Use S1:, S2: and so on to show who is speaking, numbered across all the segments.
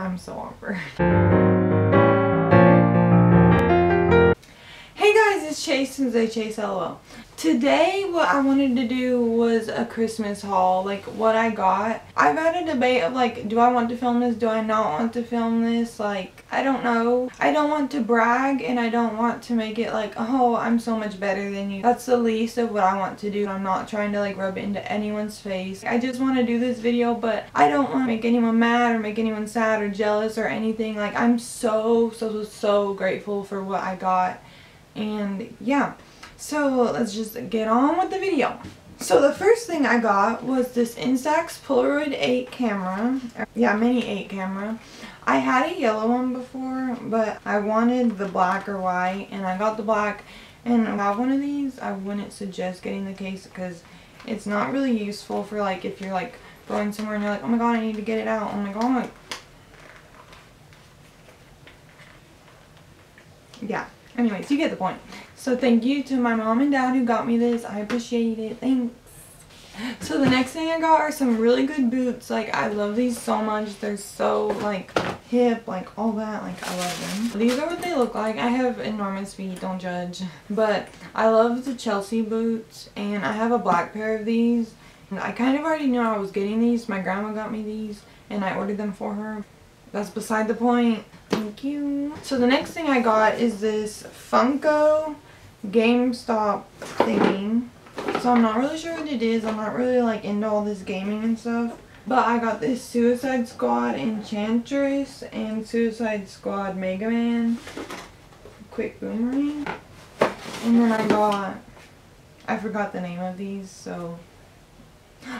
S1: I'm so awkward. Hey guys, it's Chase from Hey Chase LOL. Today what I wanted to do was a Christmas haul, like what I got. I've had a debate of like, do I want to film this, do I not want to film this, like, I don't know. I don't want to brag and I don't want to make it like, oh, I'm so much better than you. That's the least of what I want to do. I'm not trying to like rub it into anyone's face. I just want to do this video, but I don't want to make anyone mad or make anyone sad or jealous or anything. Like, I'm so, so, so, so grateful for what I got and yeah so let's just get on with the video. So the first thing I got was this Instax Polaroid 8 camera. Yeah mini 8 camera. I had a yellow one before but I wanted the black or white and I got the black. And I have one of these. I wouldn't suggest getting the case because it's not really useful for like if you're like going somewhere and you're like oh my god I need to get it out. Oh my god. Yeah. Anyways, you get the point. So thank you to my mom and dad who got me this. I appreciate it. Thanks. So the next thing I got are some really good boots. Like, I love these so much. They're so, like, hip, like, all that. Like, I love them. These are what they look like. I have enormous feet, don't judge. But I love the Chelsea boots, and I have a black pair of these. And I kind of already knew I was getting these. My grandma got me these, and I ordered them for her. That's beside the point. Thank you. So the next thing I got is this Funko GameStop thingy. So I'm not really sure what it is. I'm not really like into all this gaming and stuff. But I got this Suicide Squad Enchantress and Suicide Squad Mega Man Quick Boomerang. And then I got, I forgot the name of these, so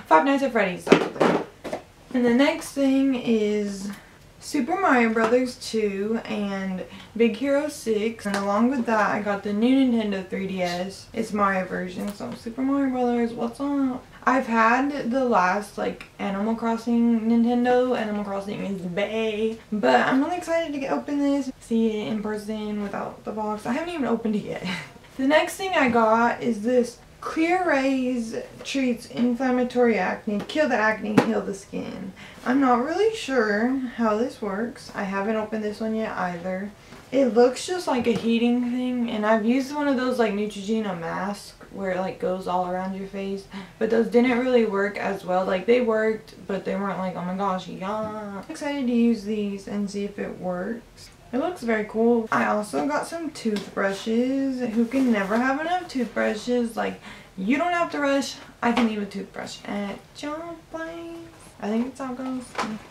S1: Five Nights at Freddy's. And the next thing is Super Mario Brothers 2 and Big Hero 6 and along with that I got the new Nintendo 3DS. It's Mario version so Super Mario Brothers what's up? I've had the last like Animal Crossing Nintendo. Animal Crossing is Bay. But I'm really excited to get open this, see it in person without the box. I haven't even opened it yet. the next thing I got is this Clear Rays treats inflammatory acne, kill the acne, heal the skin. I'm not really sure how this works. I haven't opened this one yet either. It looks just like a heating thing and I've used one of those like Neutrogena masks where it like goes all around your face but those didn't really work as well like they worked but they weren't like oh my gosh yeah I'm excited to use these and see if it works it looks very cool. I also got some toothbrushes. Who can never have enough toothbrushes? Like, you don't have to rush. I can leave a toothbrush at your place. I think it's how it goes.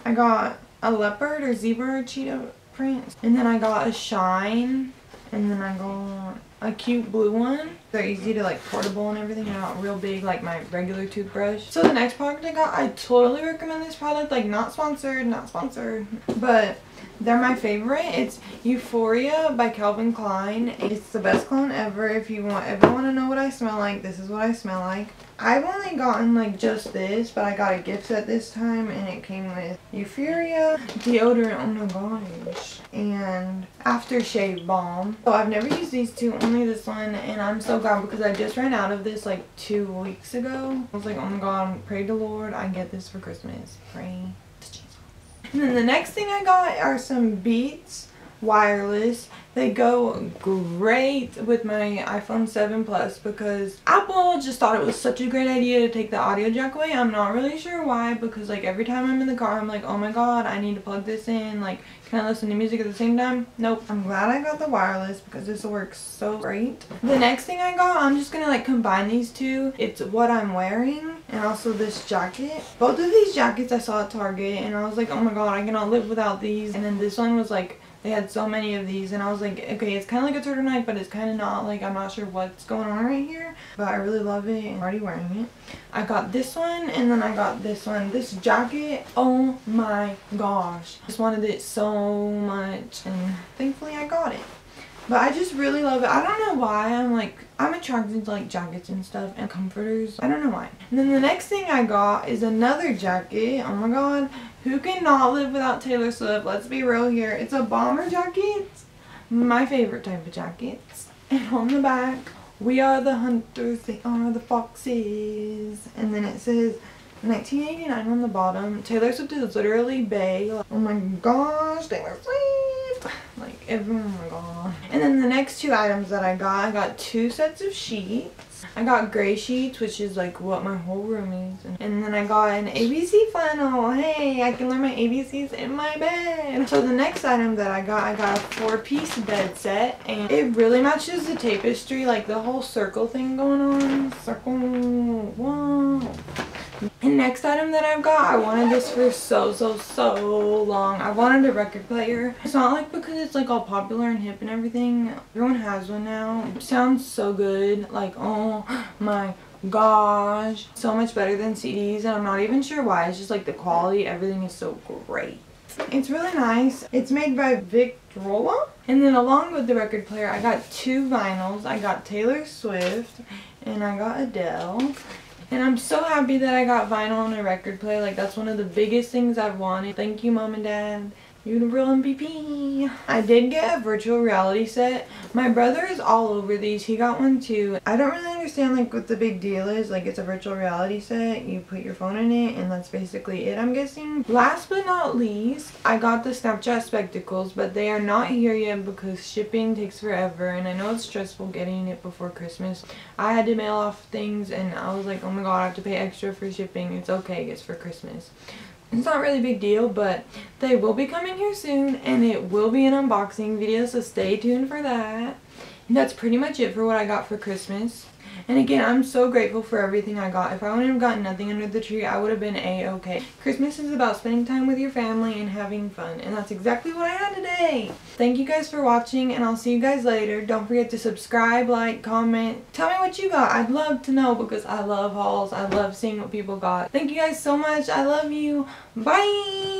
S1: I got a leopard or zebra cheetah print. And then I got a shine. And then I got a cute blue one. They're easy to like portable and everything. They're not real big like my regular toothbrush. So the next product I got, I totally recommend this product. Like not sponsored, not sponsored. But they're my favorite. It's Euphoria by Calvin Klein. It's the best cologne ever. If you want if ever want to know what I smell like, this is what I smell like. I've only gotten like just this, but I got a gift set this time and it came with Euphoria, deodorant, oh my gosh, and aftershave balm. So I've never used these two, only this one, and I'm so glad because I just ran out of this like two weeks ago. I was like, oh my god, pray the Lord I get this for Christmas. Pray. And then the next thing I got are some Beats wireless. They go great with my iPhone 7 Plus because Apple just thought it was such a great idea to take the audio jack away. I'm not really sure why because like every time I'm in the car I'm like oh my god I need to plug this in like can I listen to music at the same time? Nope. I'm glad I got the wireless because this works so great. The next thing I got I'm just gonna like combine these two. It's what I'm wearing and also this jacket. Both of these jackets I saw at Target and I was like oh my god I cannot live without these and then this one was like they had so many of these and I was like, okay, it's kind of like a turtle turtleneck, but it's kind of not. Like, I'm not sure what's going on right here. But I really love it. I'm already wearing it. I got this one and then I got this one. This jacket, oh my gosh. Just wanted it so much and thankfully I got it. But I just really love it. I don't know why I'm like, I'm attracted to like jackets and stuff and comforters. I don't know why. And then the next thing I got is another jacket. Oh my god. Who cannot live without Taylor Swift? Let's be real here. It's a bomber jacket. My favorite type of jackets. And on the back, we are the hunters, they are the foxes. And then it says, 1989 on the bottom. Taylor Swift is literally Bay. Oh my gosh, Taylor Swift. Oh my god. And then the next two items that I got, I got two sets of sheets. I got gray sheets, which is like what my whole room is. And then I got an ABC flannel. Hey, I can learn my ABCs in my bed. So the next item that I got, I got a four-piece bed set. And it really matches the tapestry, like the whole circle thing going on. Circle, whoa. And next item that I've got, I wanted this for so, so, so long. I wanted a record player. It's not like because it's like all popular and hip and everything. Everyone has one now. It sounds so good. Like, oh my gosh. So much better than CDs and I'm not even sure why. It's just like the quality, everything is so great. It's really nice. It's made by Victrola. And then along with the record player, I got two vinyls. I got Taylor Swift and I got Adele. And I'm so happy that I got vinyl on a record player. Like, that's one of the biggest things I've wanted. Thank you, Mom and Dad. You the real MVP. I did get a virtual reality set. My brother is all over these. He got one too. I don't really understand like what the big deal is. Like it's a virtual reality set. You put your phone in it and that's basically it I'm guessing. Last but not least, I got the Snapchat spectacles but they are not here yet because shipping takes forever and I know it's stressful getting it before Christmas. I had to mail off things and I was like oh my god I have to pay extra for shipping. It's okay. It's for Christmas. It's not really a big deal, but they will be coming here soon, and it will be an unboxing video, so stay tuned for that. And that's pretty much it for what I got for Christmas. And again, I'm so grateful for everything I got. If I wouldn't have gotten nothing under the tree, I would have been a-okay. Christmas is about spending time with your family and having fun. And that's exactly what I had today. Thank you guys for watching, and I'll see you guys later. Don't forget to subscribe, like, comment. Tell me what you got. I'd love to know because I love hauls. I love seeing what people got. Thank you guys so much. I love you. Bye!